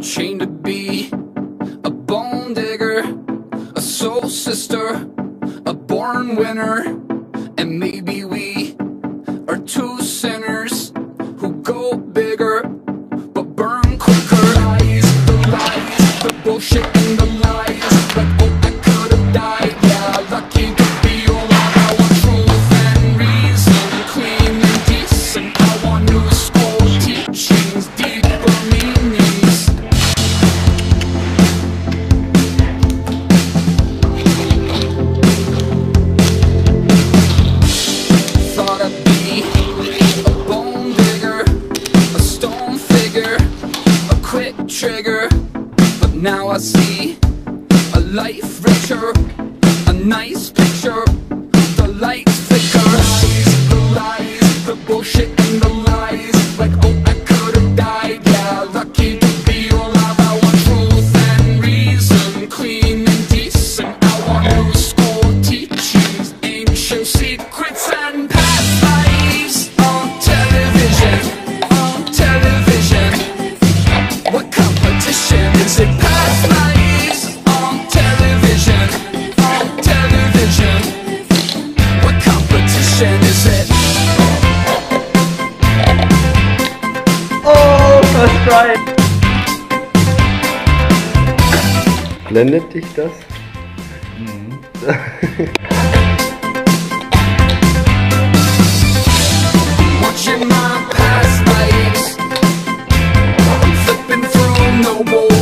chained to be a bone digger, a soul sister, a born winner, and maybe we are two sinners who go bigger but burn quicker. Lies, the lies, the bullshit trigger. But now I see a life richer, a nice picture. The lights flicker, lies, the lies, the bullshit Stolz. Blendet dich das? Mhm. Watching my past mistakes, flipping through no more.